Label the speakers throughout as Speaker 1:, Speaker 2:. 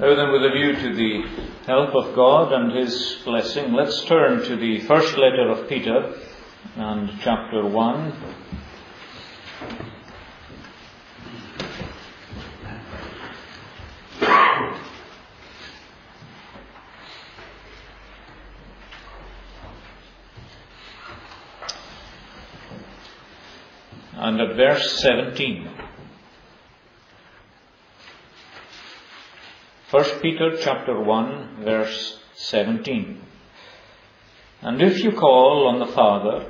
Speaker 1: Now then, with a view to the help of God and His blessing, let's turn to the first letter of Peter and chapter 1. And at verse 17. 1 Peter chapter 1 verse 17. And if you call on the Father,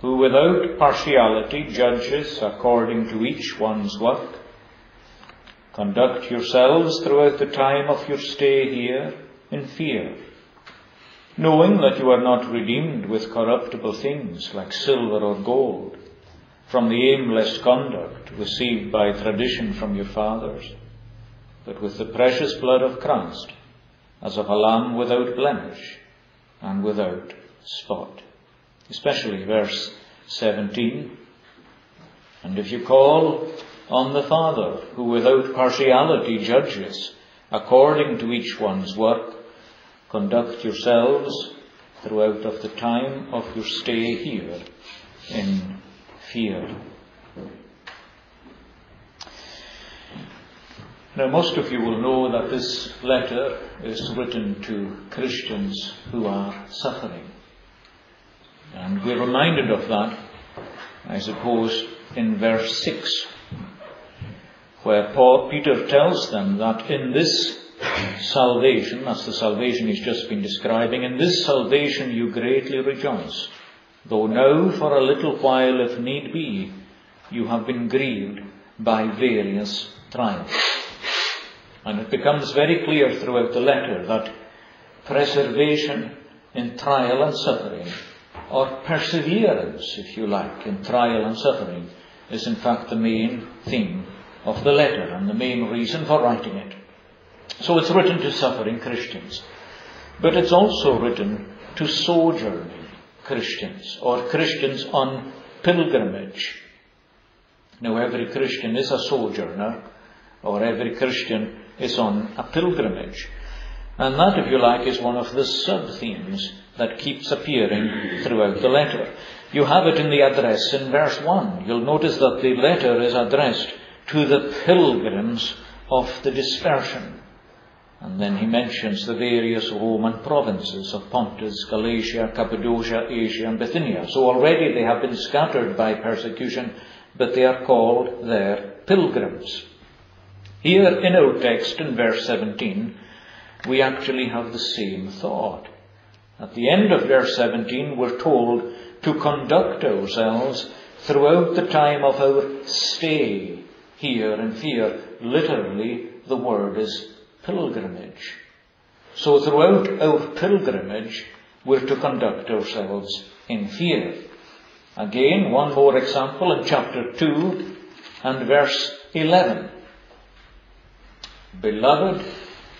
Speaker 1: who without partiality judges according to each one's work, conduct yourselves throughout the time of your stay here in fear, knowing that you are not redeemed with corruptible things like silver or gold, from the aimless conduct received by tradition from your fathers but with the precious blood of Christ, as of a lamb without blemish and without spot. Especially verse 17. And if you call on the Father, who without partiality judges, according to each one's work, conduct yourselves throughout of the time of your stay here in fear. Now, most of you will know that this letter is written to Christians who are suffering. And we're reminded of that, I suppose, in verse 6, where Paul, Peter tells them that in this salvation, that's the salvation he's just been describing, in this salvation you greatly rejoice, though now for a little while, if need be, you have been grieved by various trials. And it becomes very clear throughout the letter that preservation in trial and suffering, or perseverance, if you like, in trial and suffering, is in fact the main theme of the letter and the main reason for writing it. So it's written to suffering Christians. But it's also written to sojourning Christians, or Christians on pilgrimage. Now every Christian is a sojourner, or every Christian is on a pilgrimage. And that, if you like, is one of the sub themes that keeps appearing throughout the letter. You have it in the address in verse 1. You'll notice that the letter is addressed to the pilgrims of the dispersion. And then he mentions the various Roman provinces of Pontus, Galatia, Cappadocia, Asia, and Bithynia. So already they have been scattered by persecution, but they are called their pilgrims. Here in our text in verse 17, we actually have the same thought. At the end of verse 17, we're told to conduct ourselves throughout the time of our stay here in fear. Literally, the word is pilgrimage. So throughout our pilgrimage, we're to conduct ourselves in fear. Again, one more example in chapter 2 and verse 11. Beloved,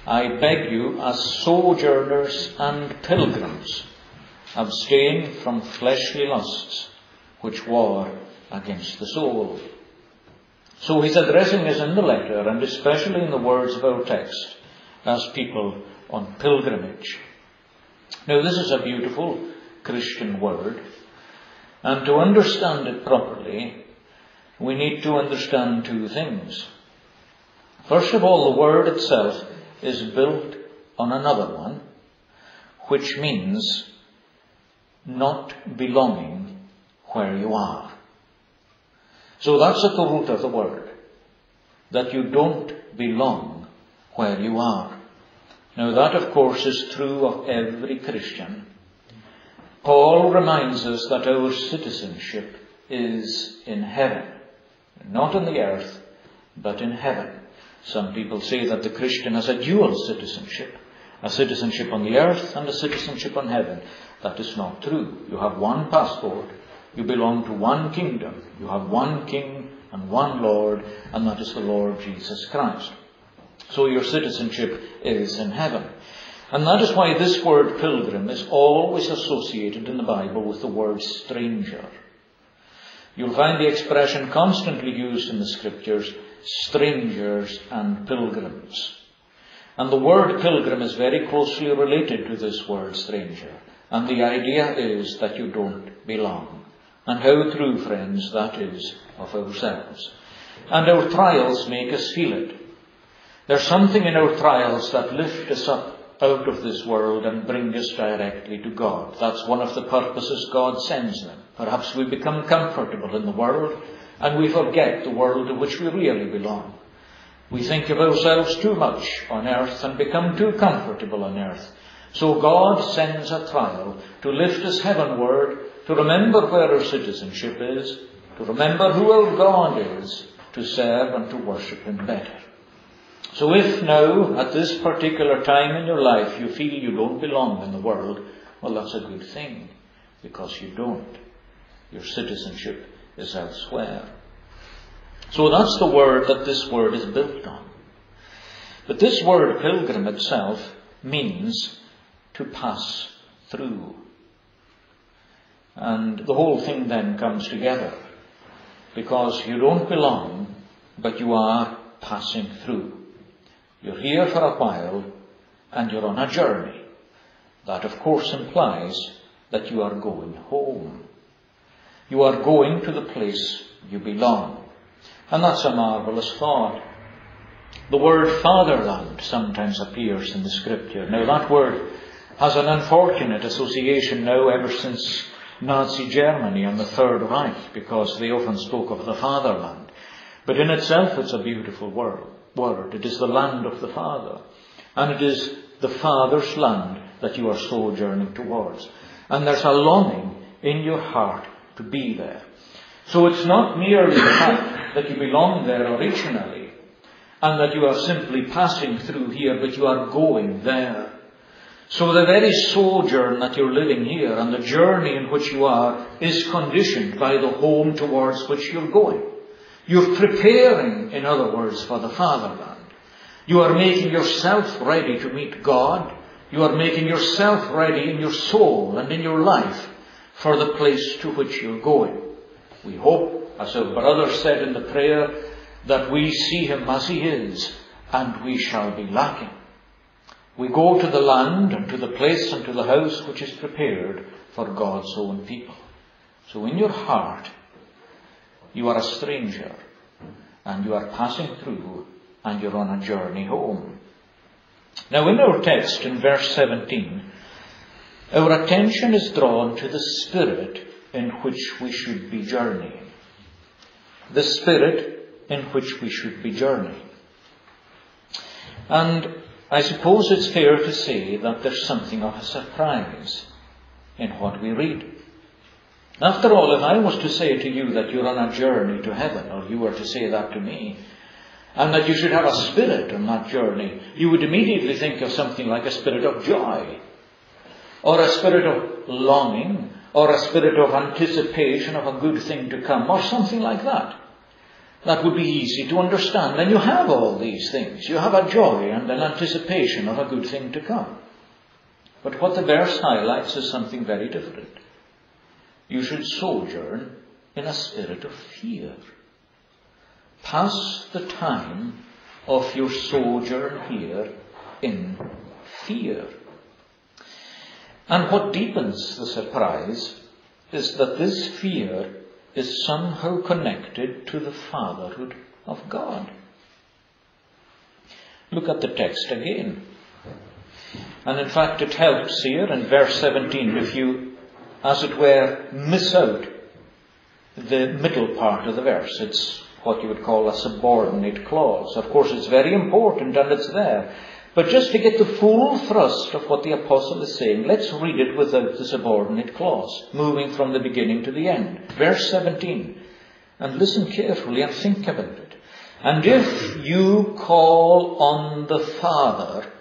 Speaker 1: I beg you, as sojourners and pilgrims, abstain from fleshly lusts which war against the soul. So he's addressing us in the letter, and especially in the words of our text, as people on pilgrimage. Now, this is a beautiful Christian word, and to understand it properly, we need to understand two things. First of all, the word itself is built on another one, which means not belonging where you are. So that's at the root of the word, that you don't belong where you are. Now that of course is true of every Christian. Paul reminds us that our citizenship is in heaven, not on the earth, but in heaven. Some people say that the Christian has a dual citizenship, a citizenship on the earth and a citizenship on heaven. That is not true. You have one passport, you belong to one kingdom, you have one king and one Lord, and that is the Lord Jesus Christ. So your citizenship is in heaven. And that is why this word pilgrim is always associated in the Bible with the word stranger. You'll find the expression constantly used in the scriptures strangers and pilgrims. And the word pilgrim is very closely related to this word stranger. And the idea is that you don't belong. And how true, friends, that is of ourselves. And our trials make us feel it. There's something in our trials that lift us up out of this world and bring us directly to God. That's one of the purposes God sends them. Perhaps we become comfortable in the world and we forget the world to which we really belong. We think of ourselves too much on earth and become too comfortable on earth. So God sends a trial to lift us heavenward, to remember where our citizenship is, to remember who our God is, to serve and to worship Him better. So if now, at this particular time in your life, you feel you don't belong in the world, well, that's a good thing, because you don't. Your citizenship is elsewhere. So that's the word that this word is built on. But this word pilgrim itself means to pass through. And the whole thing then comes together. Because you don't belong, but you are passing through. You're here for a while, and you're on a journey. That of course implies that you are going home. You are going to the place you belong. And that's a marvellous thought. The word fatherland sometimes appears in the scripture. Now that word has an unfortunate association now ever since Nazi Germany and the Third Reich because they often spoke of the fatherland. But in itself it's a beautiful word. word. It is the land of the Father. And it is the Father's land that you are sojourning towards. And there's a longing in your heart to be there. So it's not merely the fact that you belong there originally and that you are simply passing through here, but you are going there. So the very sojourn that you're living here and the journey in which you are is conditioned by the home towards which you're going. You're preparing, in other words, for the fatherland. You are making yourself ready to meet God. You are making yourself ready in your soul and in your life for the place to which you're going. We hope, as our brother said in the prayer, that we see him as he is and we shall be lacking. We go to the land and to the place and to the house which is prepared for God's own people. So in your heart, you are a stranger and you are passing through and you're on a journey home. Now in our text in verse 17, our attention is drawn to the spirit in which we should be journeying. The spirit in which we should be journeying. And I suppose it's fair to say that there's something of a surprise in what we read. After all, if I was to say to you that you're on a journey to heaven, or you were to say that to me, and that you should have a spirit on that journey, you would immediately think of something like a spirit of joy, or a spirit of longing, or a spirit of anticipation of a good thing to come, or something like that. That would be easy to understand. And you have all these things. You have a joy and an anticipation of a good thing to come. But what the verse highlights is something very different. You should sojourn in a spirit of fear. Pass the time of your sojourn here in fear. And what deepens the surprise is that this fear is somehow connected to the fatherhood of God. Look at the text again. And in fact, it helps here in verse 17 if you, as it were, miss out the middle part of the verse. It's what you would call a subordinate clause. Of course, it's very important and it's there. But just to get the full thrust of what the apostle is saying, let's read it without the subordinate clause, moving from the beginning to the end. Verse 17. And listen carefully and think about it. And if you call on the Father,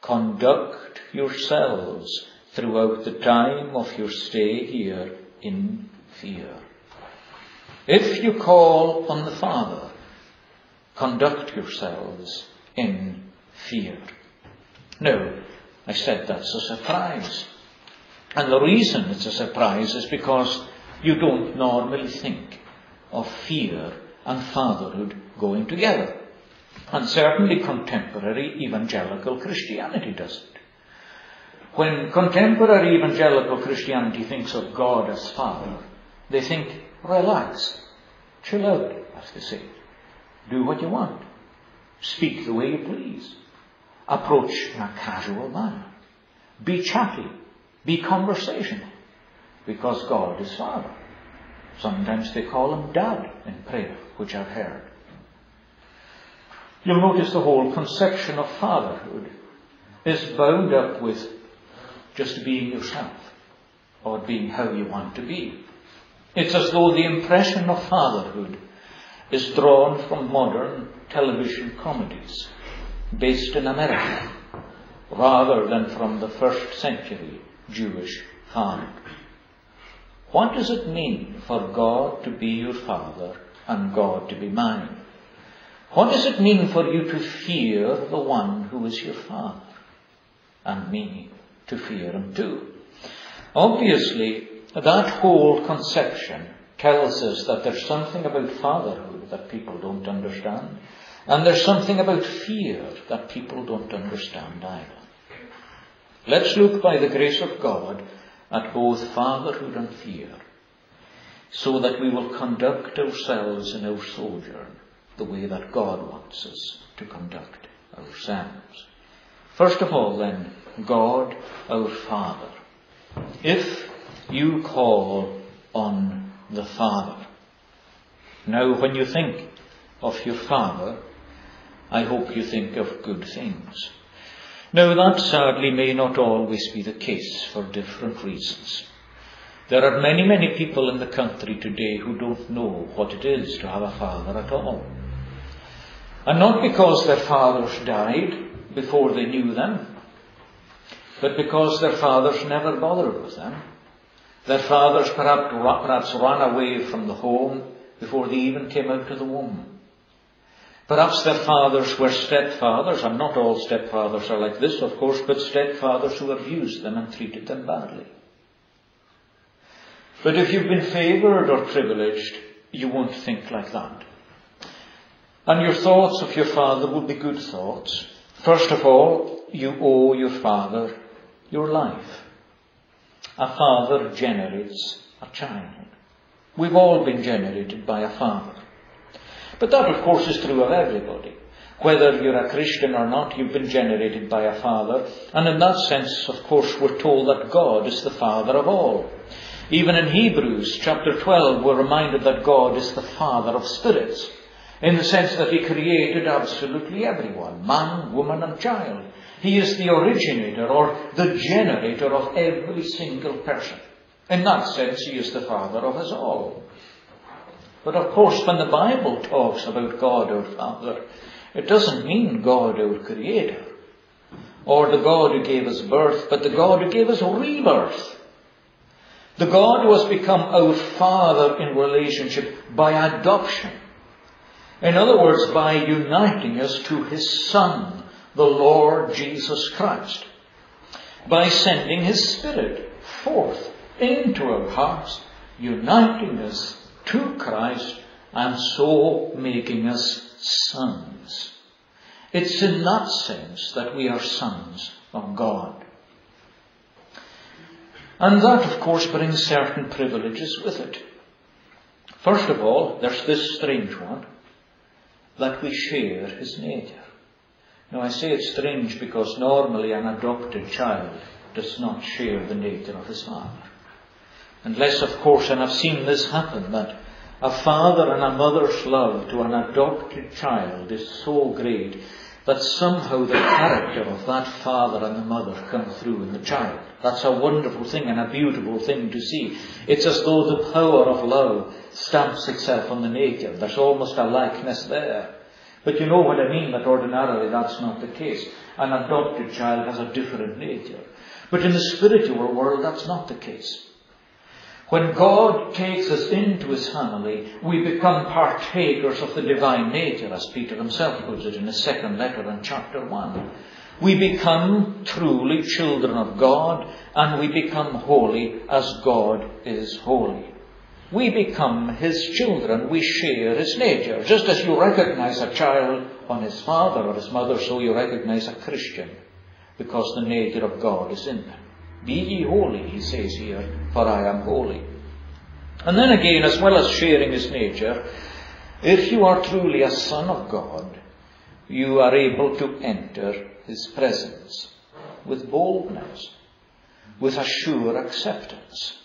Speaker 1: conduct yourselves throughout the time of your stay here in fear. If you call on the Father, conduct yourselves in fear. No, I said that's a surprise. And the reason it's a surprise is because you don't normally think of fear and fatherhood going together. And certainly contemporary evangelical Christianity doesn't. When contemporary evangelical Christianity thinks of God as Father, they think, relax, chill out, as they say. Do what you want. Speak the way you please. Approach in a casual manner. Be chatty. Be conversational. Because God is Father. Sometimes they call him Dad in prayer, which I've heard. You'll notice the whole conception of fatherhood is bound up with just being yourself or being how you want to be. It's as though the impression of fatherhood is drawn from modern television comedies based in America rather than from the first century Jewish father. What does it mean for God to be your father and God to be mine? What does it mean for you to fear the one who is your father and me to fear him too? Obviously, that whole conception tells us that there's something about fatherhood that people don't understand, and there's something about fear that people don't understand either. Let's look by the grace of God at both fatherhood and fear, so that we will conduct ourselves in our sojourn the way that God wants us to conduct ourselves. First of all, then, God our Father. If you call on the Father. Now, when you think of your Father, I hope you think of good things. Now, that sadly may not always be the case for different reasons. There are many, many people in the country today who don't know what it is to have a father at all. And not because their fathers died before they knew them, but because their fathers never bothered with them. Their fathers perhaps, perhaps ran away from the home before they even came out of the womb. Perhaps their fathers were stepfathers, and not all stepfathers are like this, of course, but stepfathers who abused them and treated them badly. But if you've been favoured or privileged, you won't think like that. And your thoughts of your father will be good thoughts. First of all, you owe your father your life. A father generates a child. We've all been generated by a father. But that, of course, is true of everybody. Whether you're a Christian or not, you've been generated by a father. And in that sense, of course, we're told that God is the father of all. Even in Hebrews chapter 12, we're reminded that God is the father of spirits. In the sense that He created absolutely everyone, man, woman, and child. He is the originator or the generator of every single person. In that sense, He is the Father of us all. But of course, when the Bible talks about God our Father, it doesn't mean God our Creator, or the God who gave us birth, but the God who gave us rebirth. The God who has become our Father in relationship by adoption. In other words, by uniting us to His Son, the Lord Jesus Christ by sending His Spirit forth into our hearts, uniting us to Christ and so making us sons. It's in that sense that we are sons of God. And that, of course, brings certain privileges with it. First of all, there's this strange one that we share His nature. Now I say it's strange because normally an adopted child does not share the nature of his father. Unless, of course, and I've seen this happen, that a father and a mother's love to an adopted child is so great that somehow the character of that father and the mother come through in the child. That's a wonderful thing and a beautiful thing to see. It's as though the power of love stamps itself on the nature. There's almost a likeness there. But you know what I mean, that ordinarily that's not the case. An adopted child has a different nature. But in the spiritual world, that's not the case. When God takes us into His family, we become partakers of the divine nature, as Peter himself puts it in his second letter in chapter 1. We become truly children of God, and we become holy as God is holy we become his children. We share his nature. Just as you recognize a child on his father or his mother, so you recognize a Christian, because the nature of God is in them. Be ye holy, he says here, for I am holy. And then again, as well as sharing his nature, if you are truly a son of God, you are able to enter his presence with boldness, with a sure acceptance.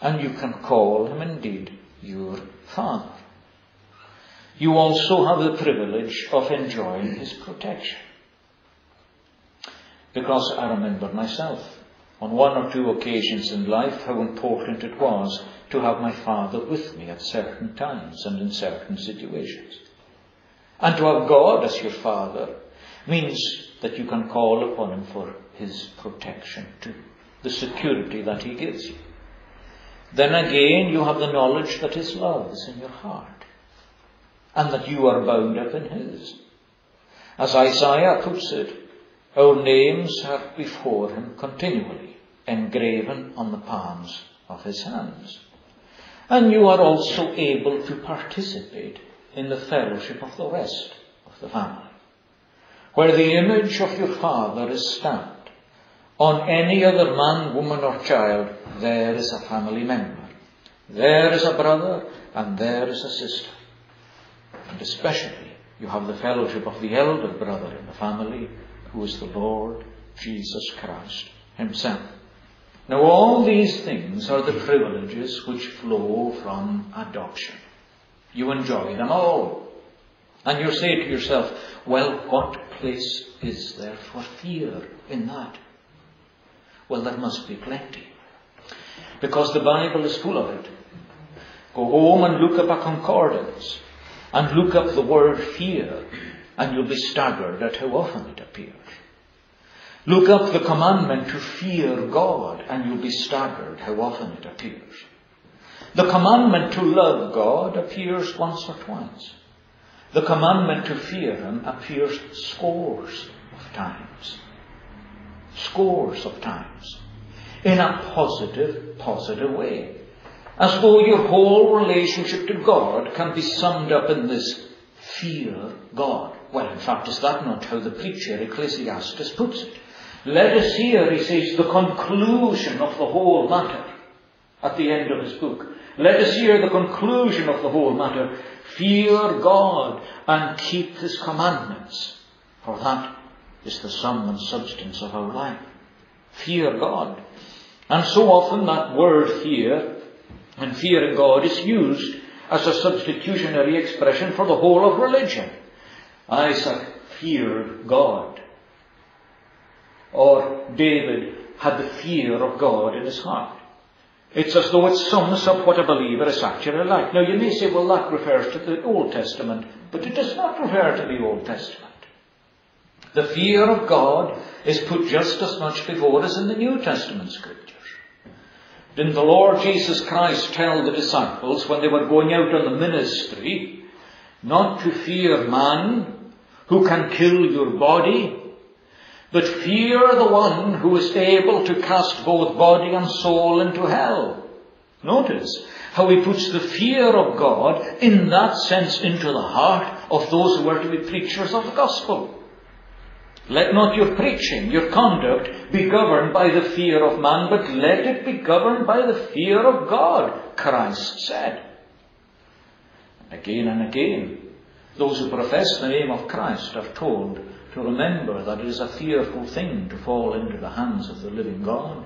Speaker 1: And you can call him indeed your Father. You also have the privilege of enjoying his protection. Because I remember myself on one or two occasions in life how important it was to have my father with me at certain times and in certain situations. And to have God as your father means that you can call upon him for his protection too, the security that he gives you. Then again, you have the knowledge that his love is in your heart and that you are bound up in his. As Isaiah puts it, our names are before him continually, engraven on the palms of his hands. And you are also able to participate in the fellowship of the rest of the family. Where the image of your father is stamped on any other man, woman, or child, there is a family member. There is a brother, and there is a sister. And especially, you have the fellowship of the elder brother in the family, who is the Lord Jesus Christ Himself. Now, all these things are the privileges which flow from adoption. You enjoy them all. And you say to yourself, well, what place is there for fear in that? Well, there must be plenty. Because the Bible is full of it. Go home and look up a concordance and look up the word fear, and you'll be staggered at how often it appears. Look up the commandment to fear God, and you'll be staggered how often it appears. The commandment to love God appears once or twice. The commandment to fear Him appears scores of times. Scores of times. In a positive, positive way. As though your whole relationship to God can be summed up in this fear God. Well, in fact, is that not how the preacher Ecclesiastes puts it? Let us hear, he says, the conclusion of the whole matter at the end of his book. Let us hear the conclusion of the whole matter. Fear God and keep his commandments, for that is the sum and substance of our life. Fear God. And so often that word fear and fearing God is used as a substitutionary expression for the whole of religion. Isaac feared God. Or David had the fear of God in his heart. It's as though it sums up what a believer is actually like. Now you may say, well that refers to the Old Testament, but it does not refer to the Old Testament. The fear of God is put just as much before us in the New Testament scriptures. Didn't the Lord Jesus Christ tell the disciples when they were going out on the ministry not to fear man who can kill your body, but fear the one who is able to cast both body and soul into hell? Notice how he puts the fear of God in that sense into the heart of those who are to be preachers of the gospel. Let not your preaching, your conduct, be governed by the fear of man, but let it be governed by the fear of God, Christ said. Again and again, those who profess the name of Christ are told to remember that it is a fearful thing to fall into the hands of the living God,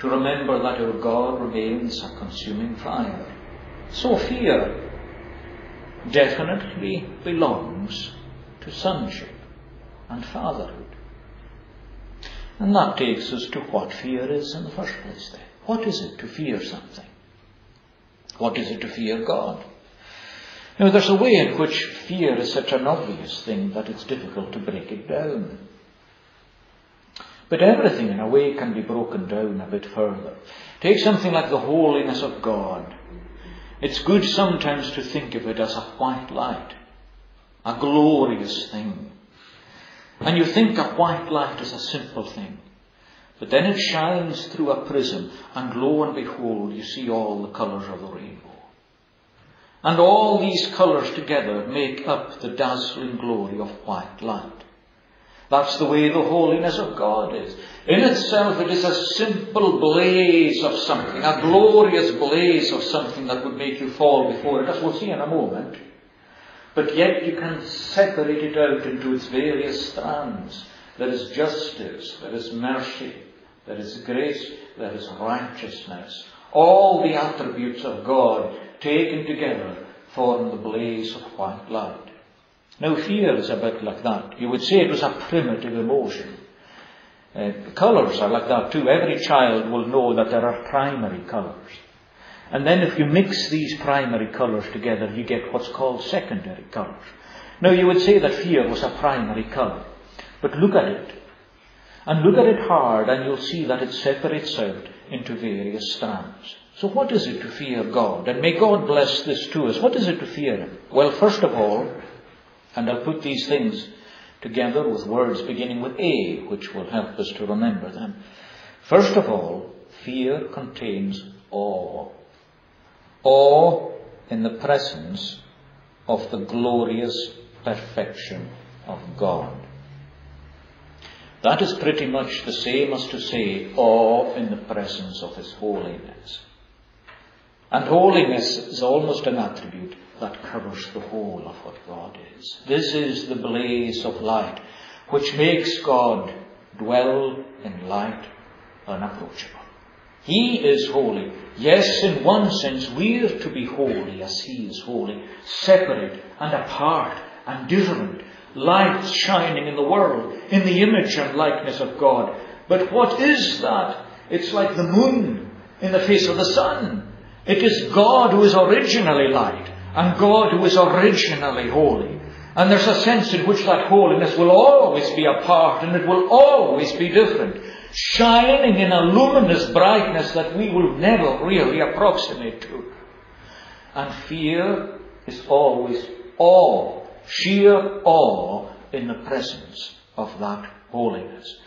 Speaker 1: to remember that our God remains a consuming fire. So fear definitely belongs to sonship and fatherhood. And that takes us to what fear is in the first place then. What is it to fear something? What is it to fear God? Now there's a way in which fear is such an obvious thing that it's difficult to break it down. But everything in a way can be broken down a bit further. Take something like the holiness of God. It's good sometimes to think of it as a white light, a glorious thing. And you think a white light is a simple thing. But then it shines through a prism, and lo and behold, you see all the colours of the rainbow. And all these colours together make up the dazzling glory of white light. That's the way the holiness of God is. In itself, it is a simple blaze of something, a glorious blaze of something that would make you fall before it, as we'll see in a moment. But yet you can separate it out into its various strands. There is justice, there is mercy, there is grace, there is righteousness. All the attributes of God taken together form the blaze of white light. Now fear is a bit like that. You would say it was a primitive emotion. Uh, colours are like that too. Every child will know that there are primary colours. And then if you mix these primary colours together, you get what's called secondary colours. Now you would say that fear was a primary colour. But look at it. And look at it hard and you'll see that it separates out into various strands. So what is it to fear God? And may God bless this to us. What is it to fear Him? Well, first of all, and I'll put these things together with words beginning with A, which will help us to remember them. First of all, fear contains awe. Awe in the presence of the glorious perfection of God. That is pretty much the same as to say awe in the presence of His holiness. And holiness is almost an attribute that covers the whole of what God is. This is the blaze of light which makes God dwell in light unapproachable. He is holy. Yes, in one sense, we're to be holy as He is holy, separate and apart and different, light shining in the world, in the image and likeness of God. But what is that? It's like the moon in the face of the sun. It is God who is originally light and God who is originally holy. And there's a sense in which that holiness will always be apart and it will always be different, shining in a luminous brightness that we will never really approximate to. And fear is always awe, sheer awe in the presence of that holiness.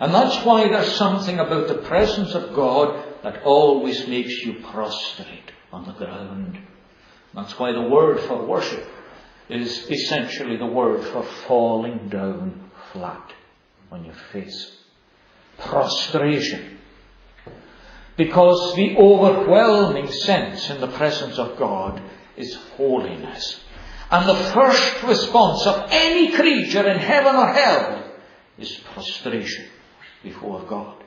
Speaker 1: And that's why there's something about the presence of God that always makes you prostrate on the ground. That's why the word for worship is essentially the word for falling down flat on your face. Prostration. Because the overwhelming sense in the presence of God is holiness. And the first response of any creature in heaven or hell is prostration before God.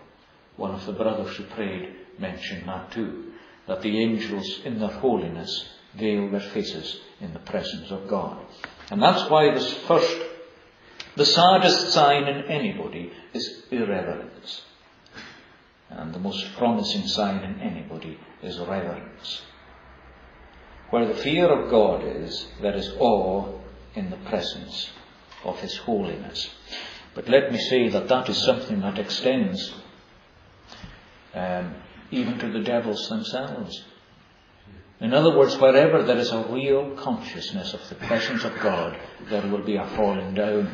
Speaker 1: One of the brothers who prayed mentioned that too, that the angels in their holiness veil their faces in the presence of God. And that's why this first, the saddest sign in anybody is irreverence. And the most promising sign in anybody is reverence. Where the fear of God is, there is awe in the presence of His holiness. But let me say that that is something that extends um, even to the devils themselves. In other words, wherever there is a real consciousness of the presence of God, there will be a falling down.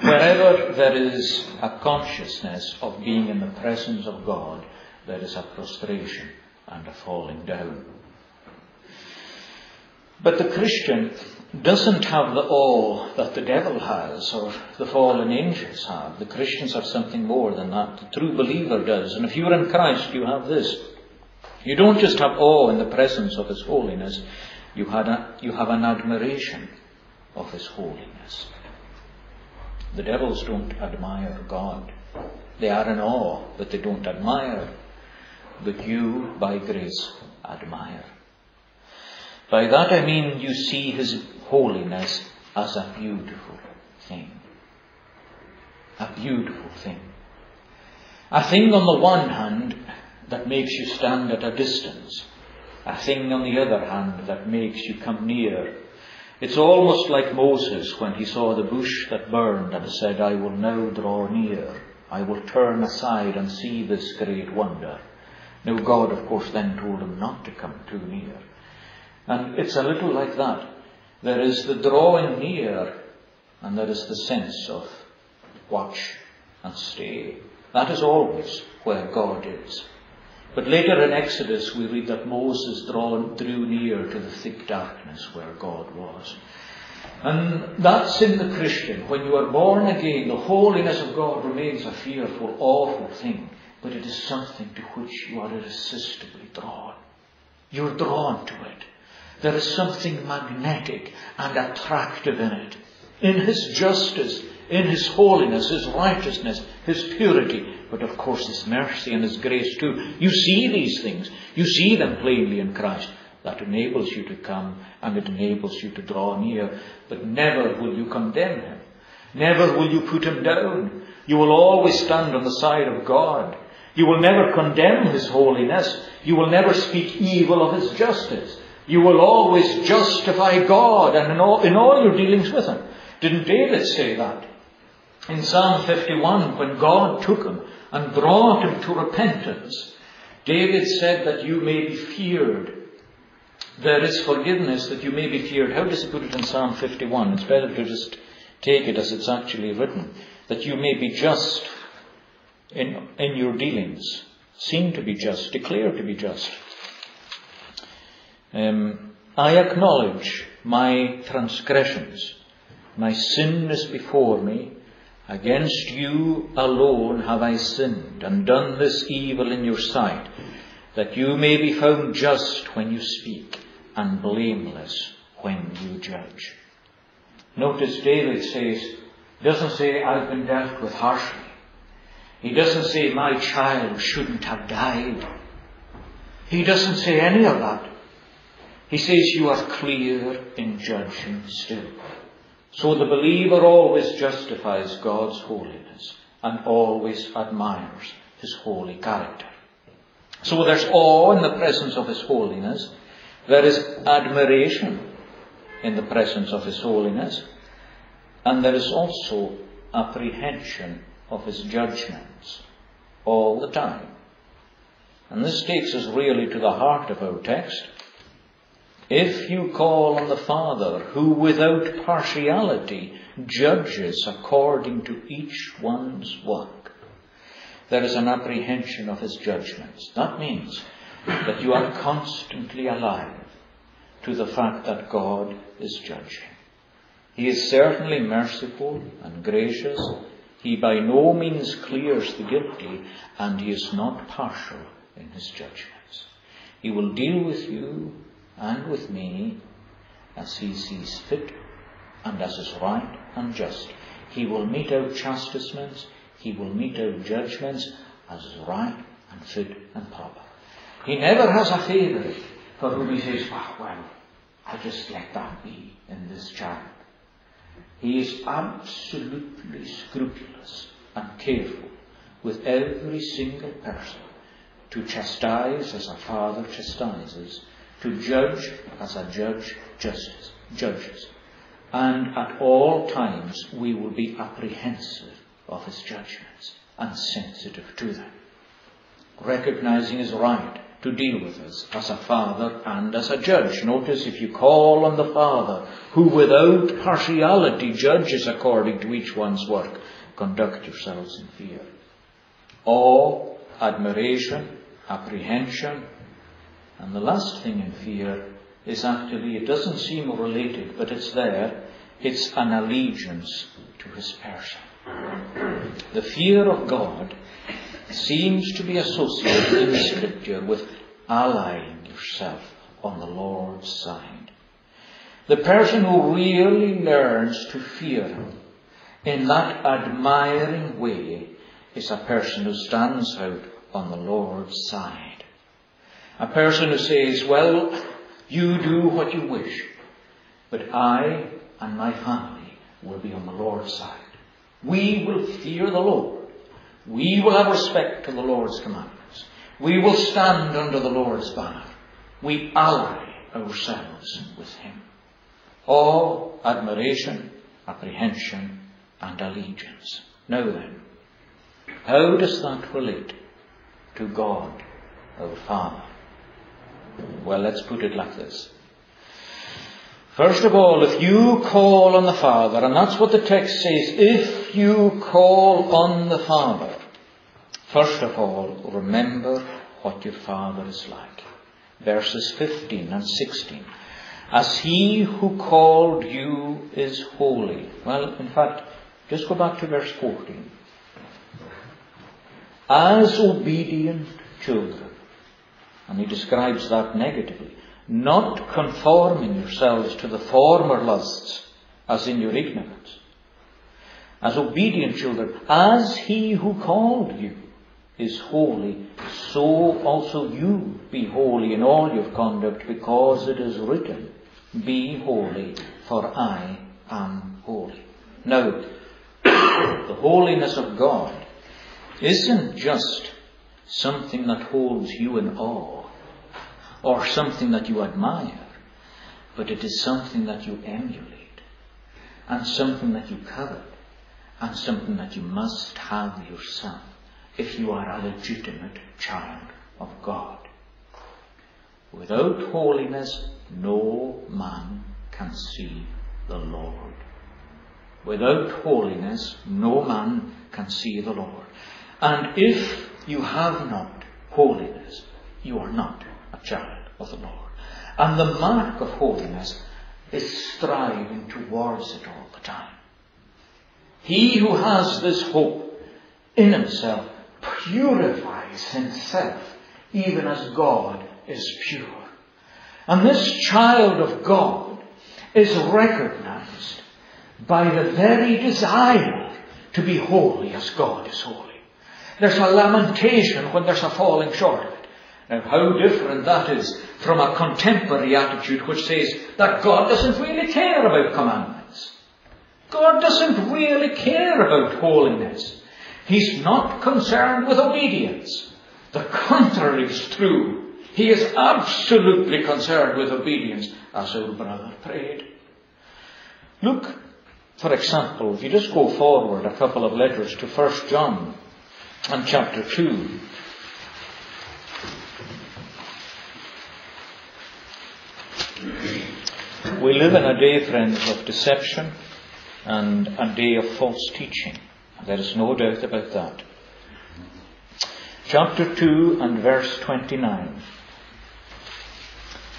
Speaker 1: Wherever there is a consciousness of being in the presence of God, there is a prostration and a falling down. But the Christian doesn't have the awe that the devil has or the fallen angels have. The Christians have something more than that. The true believer does. And if you're in Christ, you have this. You don't just have awe in the presence of His holiness, you, had a, you have an admiration of His holiness. The devils don't admire God. They are in awe, but they don't admire. But you, by grace, admire. By that I mean you see His holiness as a beautiful thing. A beautiful thing. A thing on the one hand that makes you stand at a distance. A thing on the other hand that makes you come near. It's almost like Moses when he saw the bush that burned and said, I will now draw near. I will turn aside and see this great wonder. Now God, of course, then told him not to come too near. And it's a little like that. There is the drawing near, and there is the sense of watch and stay. That is always where God is. But later in Exodus, we read that Moses drawn, drew near to the thick darkness where God was. And that's in the Christian. When you are born again, the holiness of God remains a fearful, awful thing, but it is something to which you are irresistibly drawn. You're drawn to it. There is something magnetic and attractive in it. In His justice, in His holiness, His righteousness, His purity, but of course His mercy and His grace too. You see these things. You see them plainly in Christ. That enables you to come and it enables you to draw near. But never will you condemn Him. Never will you put Him down. You will always stand on the side of God. You will never condemn His holiness. You will never speak evil of His justice. You will always justify God and in all, in all your dealings with Him. Didn't David say that? In Psalm 51, when God took him and brought him to repentance, David said that you may be feared. There is forgiveness that you may be feared. How does he put it in Psalm 51? It's better to just take it as it's actually written. That you may be just in, in your dealings, seem to be just, declare to be just. Um, I acknowledge my transgressions. My sin is before me. Against you alone have I sinned and done this evil in your sight, that you may be found just when you speak and blameless when you judge. Notice David says, doesn't say I've been dealt with harshly. He doesn't say my child shouldn't have died. He doesn't say any of that. He says you are clear in judging still. So the believer always justifies God's holiness and always admires His holy character. So there's awe in the presence of His holiness. There is admiration in the presence of His holiness. And there is also apprehension of His judgments all the time. And this takes us really to the heart of our text. If you call on the Father, who without partiality judges according to each one's work, there is an apprehension of his judgments. That means that you are constantly alive to the fact that God is judging. He is certainly merciful and gracious. He by no means clears the guilty, and he is not partial in his judgments. He will deal with you and with me as he sees fit and as is right and just. He will mete out chastisements, he will mete out judgments as is right and fit and proper. He never has a favourite for whom he says, oh, well, I'll just let that be in this child. He is absolutely scrupulous and careful with every single person to chastise as a father chastises to judge as a judge judges. And at all times we will be apprehensive of his judgments and sensitive to them. Recognizing his right to deal with us as a father and as a judge. Notice if you call on the Father, who without partiality judges according to each one's work, conduct yourselves in fear. Awe, admiration, apprehension, and the last thing in fear is actually, it doesn't seem related, but it's there. It's an allegiance to his person. The fear of God seems to be associated in Scripture with allying yourself on the Lord's side. The person who really learns to fear Him in that admiring way is a person who stands out on the Lord's side. A person who says, well, you do what you wish, but I and my family will be on the Lord's side. We will fear the Lord. We will have respect to the Lord's commandments. We will stand under the Lord's banner. We ally ourselves with Him. All admiration, apprehension, and allegiance. Now then, how does that relate to God, our Father? Well, let's put it like this. First of all, if you call on the Father, and that's what the text says, if you call on the Father, first of all, remember what your Father is like. Verses 15 and 16. As he who called you is holy. Well, in fact, just go back to verse 14. As obedient children. And he describes that negatively. Not conforming yourselves to the former lusts, as in your ignorance. As obedient children, as he who called you is holy, so also you be holy in all your conduct, because it is written, Be holy, for I am holy. Now, the holiness of God isn't just something that holds you in awe or something that you admire, but it is something that you emulate and something that you covet and something that you must have yourself if you are a legitimate child of God. Without holiness, no man can see the Lord. Without holiness, no man can see the Lord. And if you have not holiness, you are not a child of the Lord. And the mark of holiness is striving towards it all the time. He who has this hope in himself purifies himself even as God is pure. And this child of God is recognized by the very desire to be holy as God is holy. There's a lamentation when there's a falling short of it. Now, how different that is from a contemporary attitude which says that God doesn't really care about commandments. God doesn't really care about holiness. He's not concerned with obedience. The contrary is true. He is absolutely concerned with obedience, as our brother prayed. Look, for example, if you just go forward a couple of letters to 1 John and chapter 2. We live in a day, friends, of deception and a day of false teaching. There is no doubt about that. Chapter 2 and verse 29.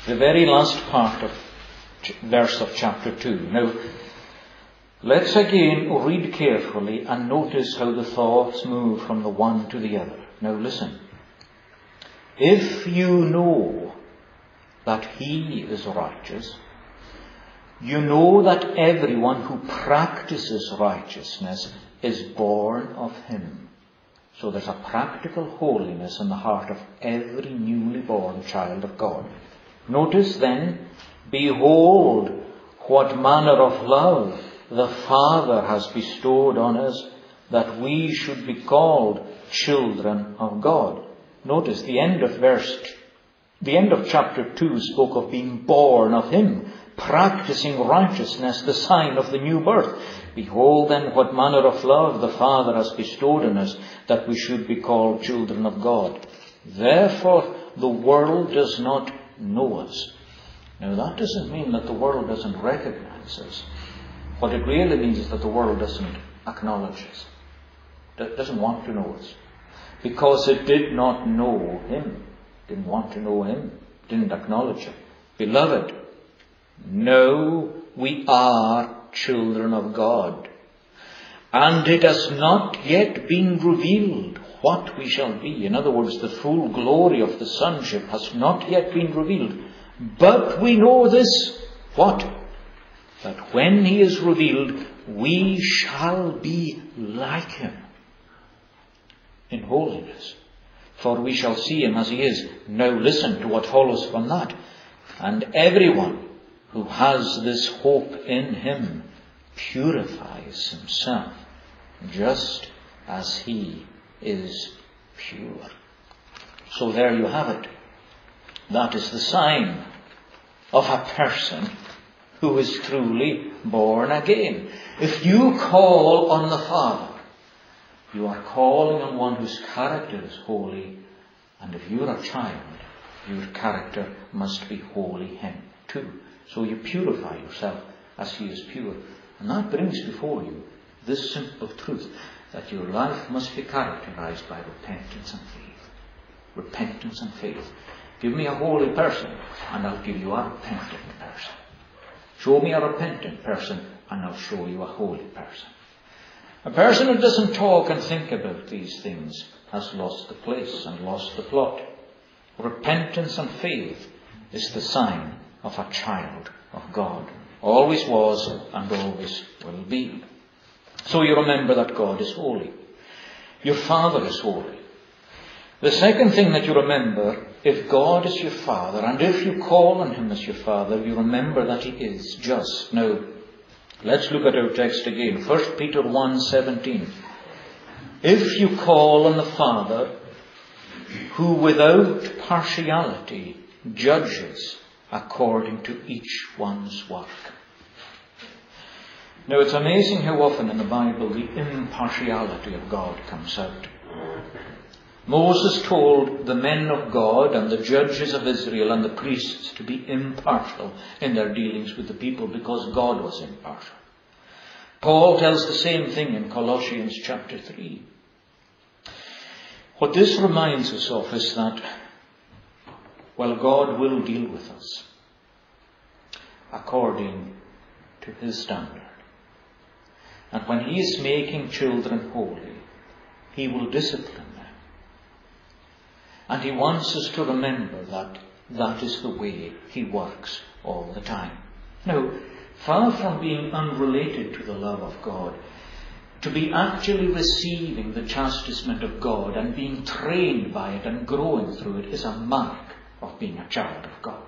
Speaker 1: The very last part of verse of chapter 2. Now, let's again read carefully and notice how the thoughts move from the one to the other. Now listen. If you know that he is righteous, you know that everyone who practices righteousness is born of him. So there's a practical holiness in the heart of every newly born child of God. Notice then, behold what manner of love the Father has bestowed on us that we should be called children of God. Notice the end of verse, the end of chapter 2 spoke of being born of Him, practicing righteousness, the sign of the new birth. Behold then what manner of love the Father has bestowed on us that we should be called children of God. Therefore the world does not know us. Now that doesn't mean that the world doesn't recognize us. What it really means is that the world doesn't acknowledge us, doesn't want to know us. Because it did not know Him, didn't want to know Him, didn't acknowledge Him. Beloved, now we are children of God. And it has not yet been revealed what we shall be. In other words, the full glory of the sonship has not yet been revealed. But we know this, what? That when he is revealed, we shall be like him in holiness. For we shall see him as he is. Now listen to what follows from that. And everyone who has this hope in him purifies himself just as he is pure. So there you have it. That is the sign of a person who is truly born again. If you call on the Father, you are calling on one whose character is holy, and if you're a child, your character must be holy him too. So you purify yourself as he is pure. And that brings before you this simple truth that your life must be characterized by repentance and faith. repentance and faith. Give me a holy person, and I'll give you a repentant person. Show me a repentant person, and I'll show you a holy person. A person who doesn't talk and think about these things has lost the place and lost the plot. Repentance and faith is the sign of a child of God. Always was and always will be. So you remember that God is holy. Your Father is holy. The second thing that you remember, if God is your Father, and if you call on Him as your Father, you remember that He is just. Now, let's look at our text again. 1 Peter 1.17 If you call on the Father, who without partiality judges according to each one's work. Now it's amazing how often in the Bible the impartiality of God comes out. Moses told the men of God and the judges of Israel and the priests to be impartial in their dealings with the people because God was impartial. Paul tells the same thing in Colossians chapter 3. What this reminds us of is that, well, God will deal with us according to his standard. And when he is making children holy, he will discipline. And he wants us to remember that that is the way he works all the time. Now, far from being unrelated to the love of God, to be actually receiving the chastisement of God and being trained by it and growing through it is a mark of being a child of God.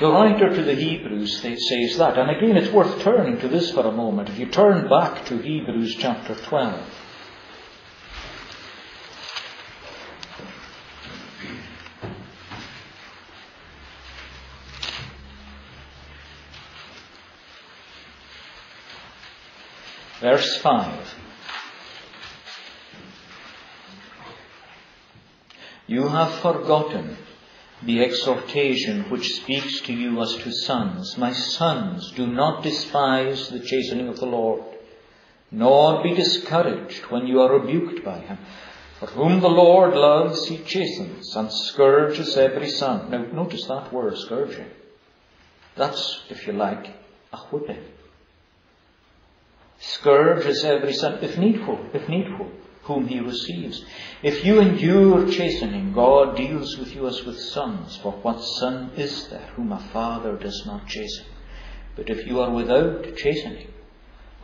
Speaker 1: The writer to the Hebrews says that, and again it's worth turning to this for a moment. If you turn back to Hebrews chapter 12. Verse 5. You have forgotten the exhortation which speaks to you as to sons. My sons, do not despise the chastening of the Lord, nor be discouraged when you are rebuked by him. For whom the Lord loves, he chastens and scourges every son. Now, notice that word, scourging. That's, if you like, a whipping. Scourges every son, if needful, if needful whom he receives. If you endure chastening, God deals with you as with sons. For what son is there whom a father does not chasten? But if you are without chastening,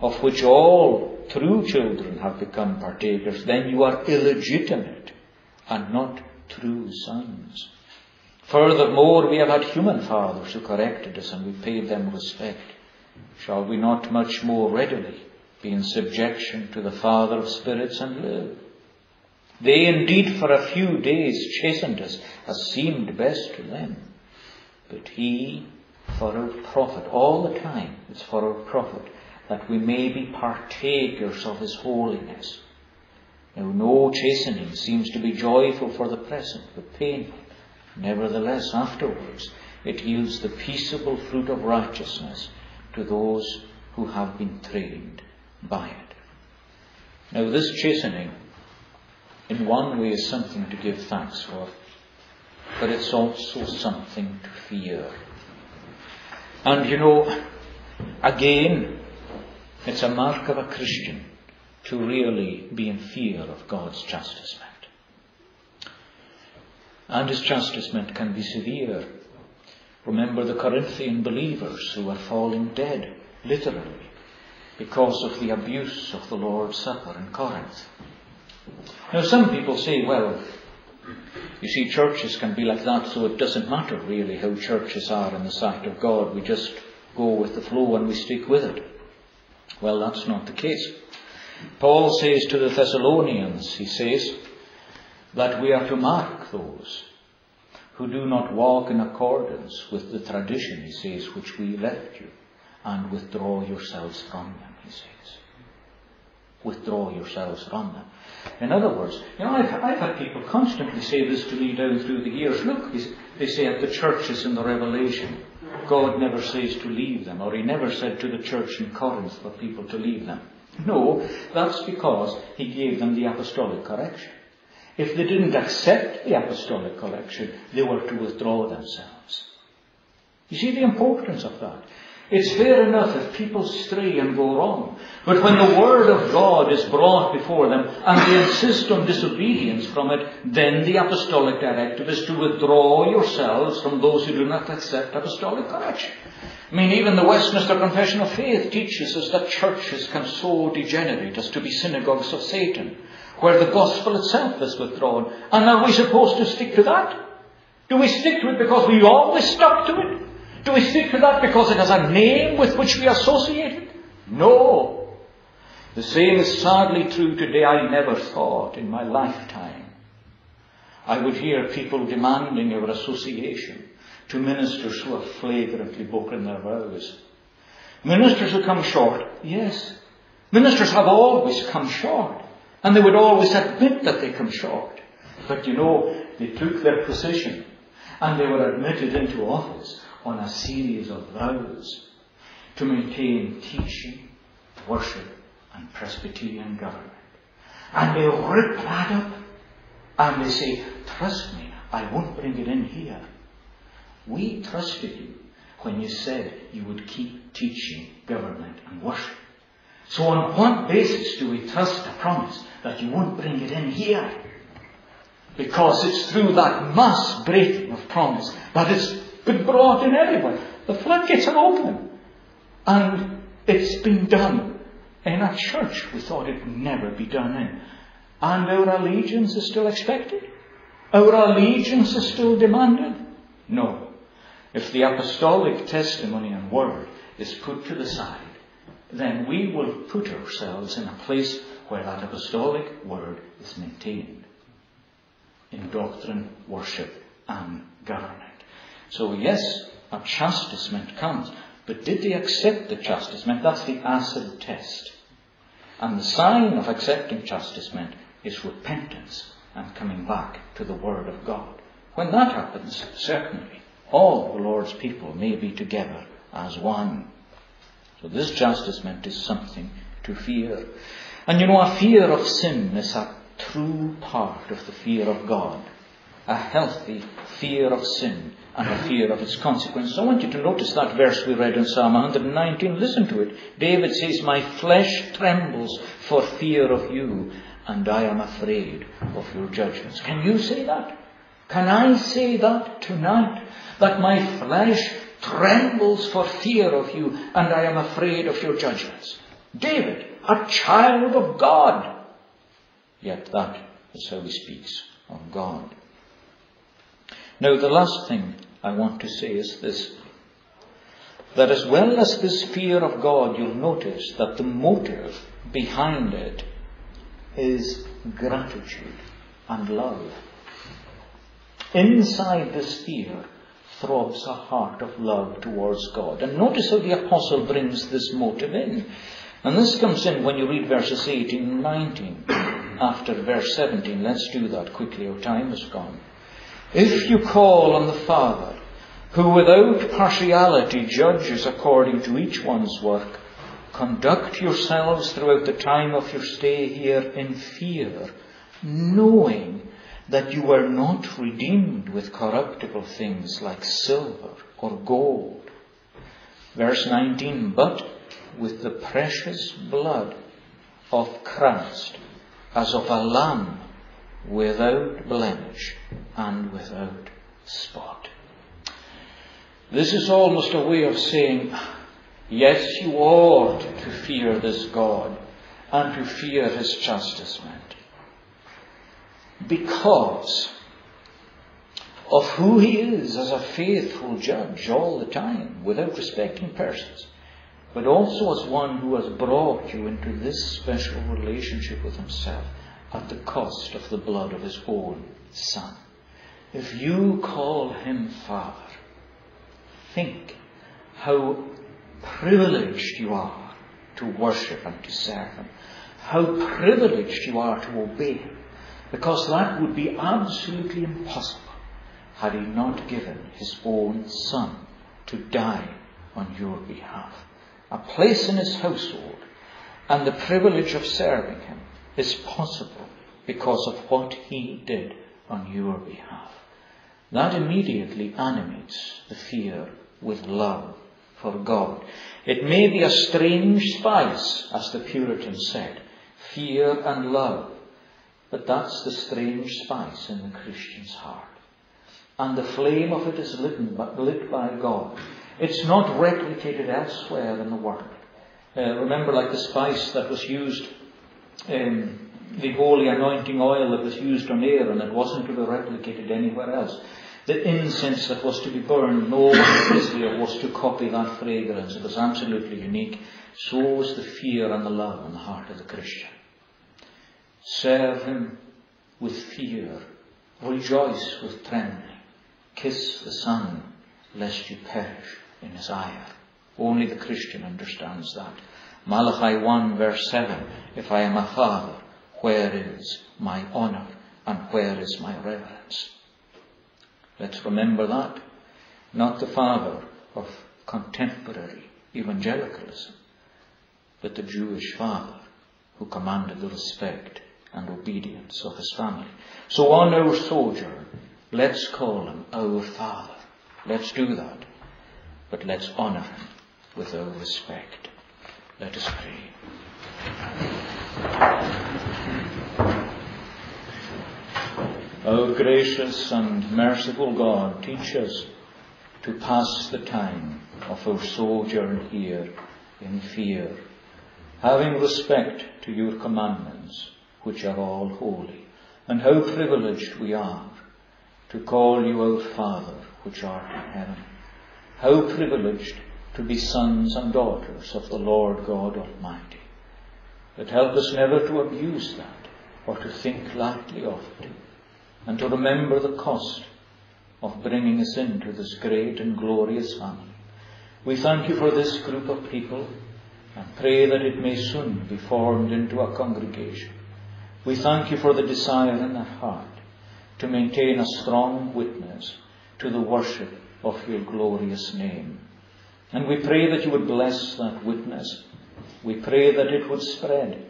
Speaker 1: of which all true children have become partakers, then you are illegitimate and not true sons. Furthermore, we have had human fathers who corrected us and we paid them respect. Shall we not much more readily be in subjection to the Father of spirits and live. They indeed for a few days chastened us as seemed best to them, but He for our profit, all the time it's for our profit, that we may be partakers of His holiness. Now no chastening seems to be joyful for the present, but painful. Nevertheless, afterwards, it yields the peaceable fruit of righteousness to those who have been trained by it. Now, this chastening, in one way, is something to give thanks for, but it's also something to fear. And you know, again, it's a mark of a Christian to really be in fear of God's chastisement. And his chastisement can be severe. Remember the Corinthian believers who were falling dead, literally, because of the abuse of the Lord's Supper in Corinth. Now, some people say, well, you see, churches can be like that, so it doesn't matter really how churches are in the sight of God. We just go with the flow and we stick with it. Well, that's not the case. Paul says to the Thessalonians, he says, that we are to mark those who do not walk in accordance with the tradition, he says, which we left you and withdraw yourselves from them, he says. Withdraw yourselves from them. In other words, you know, I've, I've had people constantly say this to me down through the years. Look, they say at the churches in the Revelation, God never says to leave them, or He never said to the church in Corinth for people to leave them. No, that's because He gave them the apostolic correction. If they didn't accept the apostolic collection, they were to withdraw themselves. You see the importance of that. It's fair enough if people stray and go wrong. But when the Word of God is brought before them and they insist on disobedience from it, then the apostolic directive is to withdraw yourselves from those who do not accept apostolic correction. I mean, even the Westminster Confession of Faith teaches us that churches can so degenerate as to be synagogues of Satan, where the gospel itself is withdrawn. And are we supposed to stick to that? Do we stick to it because we always stuck to it? Do we stick to that because it has a name with which we associate it? No. The same is sadly true today. I never thought in my lifetime I would hear people demanding our association to ministers who have flagrantly broken their vows. Ministers who come short, yes. Ministers have always come short. And they would always admit that they come short. But you know, they took their position and they were admitted into office on a series of vows to maintain teaching, worship, and Presbyterian government. And they rip that up and they say, Trust me, I won't bring it in here. We trusted you when you said you would keep teaching government and worship. So on what basis do we trust a promise that you won't bring it in here? Because it's through that mass breaking of promise that it's been brought in everywhere. The floodgates are open. And it's been done in a church we thought it would never be done in. And our allegiance is still expected? Our allegiance is still demanded? No. If the apostolic testimony and word is put to the side, then we will put ourselves in a place where that apostolic word is maintained in doctrine, worship, and government. So, yes, a chastisement comes. But did they accept the chastisement? That's the acid test. And the sign of accepting chastisement is repentance and coming back to the Word of God. When that happens, certainly, all the Lord's people may be together as one. So this chastisement is something to fear. And you know, a fear of sin is a true part of the fear of God. A healthy fear of sin and a fear of its consequences. I want you to notice that verse we read in Psalm 119. Listen to it. David says, My flesh trembles for fear of you, and I am afraid of your judgments. Can you say that? Can I say that tonight? That my flesh trembles for fear of you, and I am afraid of your judgments. David, a child of God. Yet that is how he speaks of God. Now, the last thing I want to say is this that as well as this fear of God, you'll notice that the motive behind it is gratitude and love. Inside this fear throbs a heart of love towards God. And notice how the apostle brings this motive in. And this comes in when you read verses 18 and 19 after verse 17. Let's do that quickly, our time is gone. If you call on the Father, who without partiality judges according to each one's work, conduct yourselves throughout the time of your stay here in fear, knowing that you were not redeemed with corruptible things like silver or gold. Verse 19, but with the precious blood of Christ, as of a lamb without blemish and without spot. This is almost a way of saying, yes, you ought to fear this God and to fear his chastisement. Because of who he is as a faithful judge all the time, without respecting persons, but also as one who has brought you into this special relationship with himself at the cost of the blood of his own Son. If you call him Father, think how privileged you are to worship and to serve him. How privileged you are to obey him. Because that would be absolutely impossible had he not given his own Son to die on your behalf. A place in his household and the privilege of serving him is possible because of what he did on your behalf. That immediately animates the fear with love for God. It may be a strange spice, as the Puritans said, fear and love, but that's the strange spice in the Christian's heart. And the flame of it is lit by God. It's not replicated elsewhere in the world. Uh, remember, like the spice that was used in the holy anointing oil that was used on Aaron, it wasn't to be replicated anywhere else. The incense that was to be burned, no one in Israel was to copy that fragrance. It was absolutely unique. So was the fear and the love in the heart of the Christian. Serve him with fear. Rejoice with trembling. Kiss the Son, lest you perish in his ire. Only the Christian understands that. Malachi 1 verse 7. If I am a father, where is my honour and where is my reverence? Let's remember that. Not the father of contemporary evangelicalism, but the Jewish father who commanded the respect and obedience of his family. So on our sojourn, let's call him our Father. Let's do that. But let's honour him with our respect. Let us pray. O gracious and merciful God, teach us to pass the time of our sojourn here in fear, having respect to your commandments, which are all holy. And how privileged we are to call you O Father, which art in heaven. How privileged to be sons and daughters of the Lord God Almighty. But help us never to abuse that or to think lightly of it and to remember the cost of bringing us into this great and glorious family. We thank you for this group of people and pray that it may soon be formed into a congregation. We thank you for the desire in their heart to maintain a strong witness to the worship of your glorious name. And we pray that you would bless that witness. We pray that it would spread.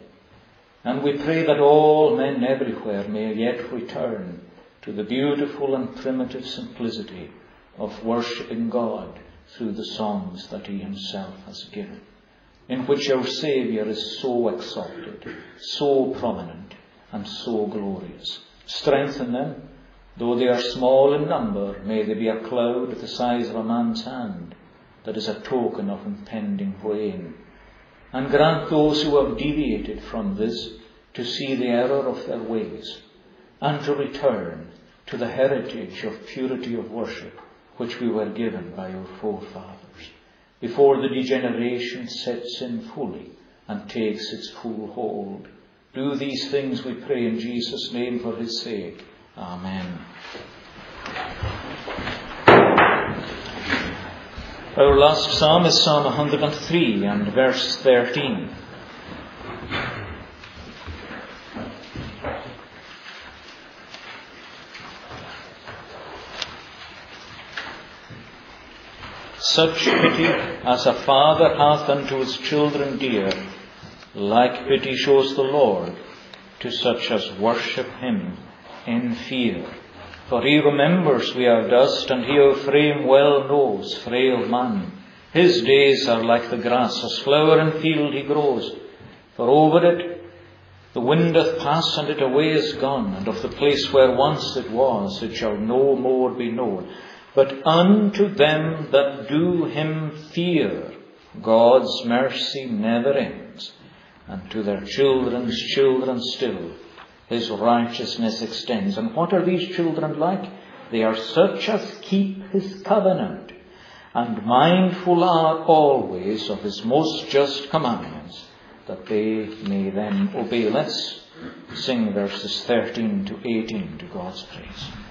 Speaker 1: And we pray that all men everywhere may yet return to the beautiful and primitive simplicity of worshipping God through the songs that He Himself has given, in which our Saviour is so exalted, so prominent, and so glorious. Strengthen them, though they are small in number, may they be a cloud the size of a man's hand that is a token of impending rain. And grant those who have deviated from this to see the error of their ways and to return to the heritage of purity of worship which we were given by our forefathers before the degeneration sets in fully and takes its full hold. Do these things, we pray, in Jesus' name for his sake. Amen. Our last psalm is Psalm 103 and verse 13. Such pity as a father hath unto his children dear, like pity shows the Lord to such as worship him in fear. For he remembers we are dust, and he our frame well knows, frail man. His days are like the grass, as flower in field he grows. For over it the wind doth pass, and it away is gone, and of the place where once it was, it shall no more be known. But unto them that do him fear, God's mercy never ends, and to their children's children still his righteousness extends. And what are these children like? They are such as keep his covenant and mindful are always of his most just commandments that they may then obey. Let's sing verses 13 to 18 to God's praise.